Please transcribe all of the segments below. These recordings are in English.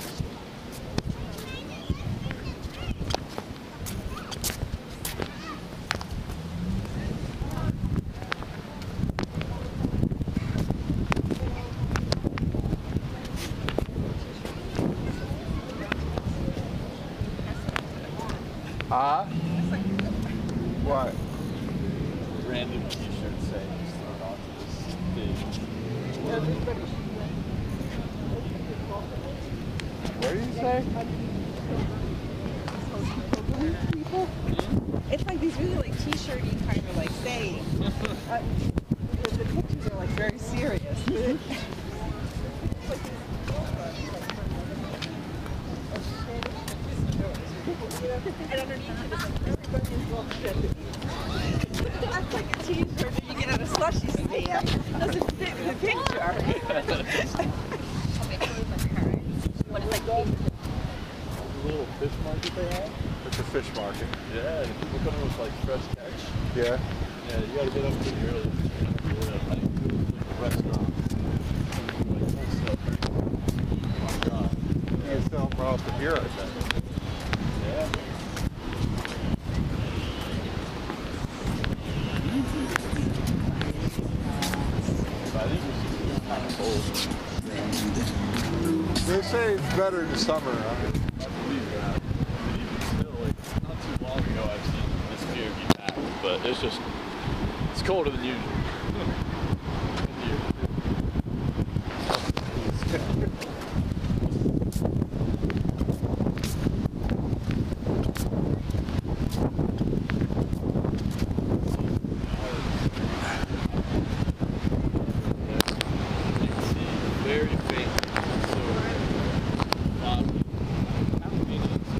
sailing. Huh? What? Random t-shirt saying just thrown onto this thing. Did you say? It's like these really like t-shirty kind of like saying. Uh, the, pictures are like very serious. and underneath it is like everybody is bullshit. That's like a t-shirt that you get at a slushy stand. Doesn't fit in the picture. What is like pink? The little fish market they have. It's a fish market. Yeah, and people come in with like fresh catch. Yeah. Yeah, you gotta get up pretty early. Yeah, like, like a restaurant. Like, wholesale. My god. You can sell them right the pier, Yeah. I think it's kind of cold. They say it's better in the summer, huh? I believe that. But even still, like, not too long ago, I've seen this be packed, but it's just, it's colder than usual. Here. You can see very faint, so foggy. Convenience.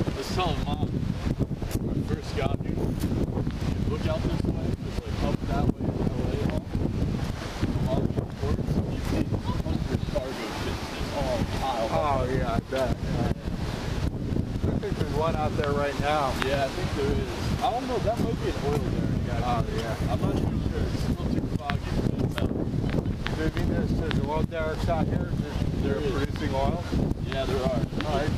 I was telling mom when I first got here, you look out this way, it's like up that way in LA all. From all the ports, you see hundred cargo ships just all piled up. Oh, yeah, I bet. I think there's one out there right now. Yeah, I think there is. I don't know, that might be an oil derrick Oh, actually. yeah. I'm not too sure. It's a little too foggy for me to tell. Do you mean there's, there's oil derricks out here? They're, There they're is. producing oil? Yeah, there are. Oh, I